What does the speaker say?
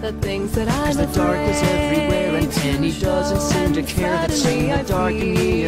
the things that I'm Cause the dark is everywhere and Penny doesn't seem to care that in the dark and me